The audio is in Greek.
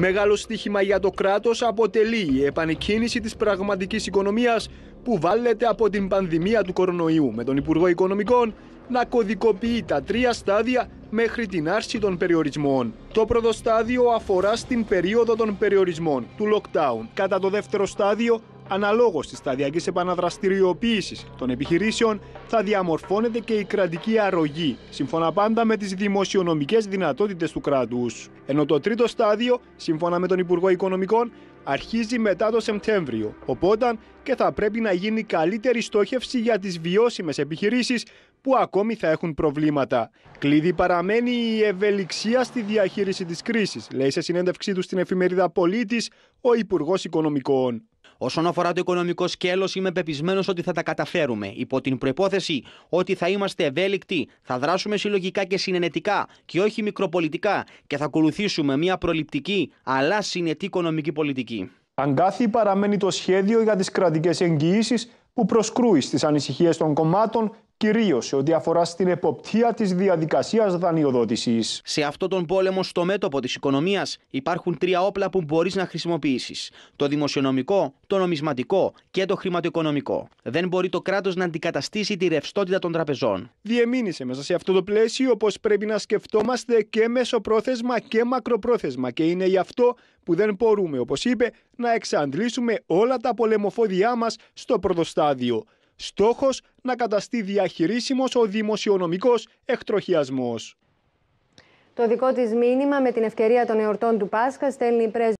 Μεγάλο στοίχημα για το κράτος αποτελεί η επανεκκίνηση της πραγματικής οικονομίας που βάλεται από την πανδημία του κορονοϊού με τον Υπουργό Οικονομικών να κωδικοποιεί τα τρία στάδια μέχρι την άρση των περιορισμών. Το πρώτο στάδιο αφορά στην περίοδο των περιορισμών, του lockdown. Κατά το δεύτερο στάδιο, αναλόγως της σταδιακής επαναδραστηριοποίησης των επιχειρήσεων, θα διαμορφώνεται και η κρατική αρρωγή, σύμφωνα πάντα με τις δημοσιονομικές δυνατότητες του κράτους. Ενώ το τρίτο στάδιο, σύμφωνα με τον Υπουργό Οικονομικών, αρχίζει μετά το Σεπτέμβριο, οπότε και θα πρέπει να γίνει καλύτερη στόχευση για τις βιώσιμες επιχειρήσεις που ακόμη θα έχουν προβλήματα. Κλειδί παραμένει η ευελιξία στη διαχείριση της κρίσης, λέει σε συνέντευξή του στην εφημερίδα Πολίτης ο Υπουργός Οικονομικών. Όσον αφορά το οικονομικό σκέλος, είμαι πεπισμένος ότι θα τα καταφέρουμε. Υπό την προπόθεση ότι θα είμαστε ευέλικτοι, θα δράσουμε συλλογικά και συνενετικά και όχι μικροπολιτικά και θα ακολουθήσουμε μια προληπτική αλλά συνετή οικονομική πολιτική. Αγκάθι παραμένει το σχέδιο για τις κρατικές εγγυήσεις που προσκρούει στις ανησυχίες των κομμάτων κυρίως σε ό,τι αφορά στην εποπτεία της διαδικασίας δανειοδότησης. Σε αυτόν τον πόλεμο στο μέτωπο της οικονομίας υπάρχουν τρία όπλα που μπορείς να χρησιμοποιήσεις: το δημοσιονομικό, το νομισματικό και το χρηματοοικονομικό. Δεν μπορεί το κράτος να αντικαταστήσει τη ρευστότητα των τραπεζών. Διεμήνυσε μέσα σε αυτό το πλαίσιο πως πρέπει να σκεφτόμαστε και μεσοπρόθεσμα και μακροπρόθεσμα και είναι γι' αυτό που δεν μπορούμε, όπως είπε, να εξαντλήσουμε όλα τα πολεμοφόδια μας στο πρώτο στάδιο. Στόχος να καταστεί διαχειρίσιμος ο δημοσιονομικός εκτροχιασμός. Το δικό της μήνυμα με την ευκαιρία των εορτών του Πάσχα στέλνει η πρέσβη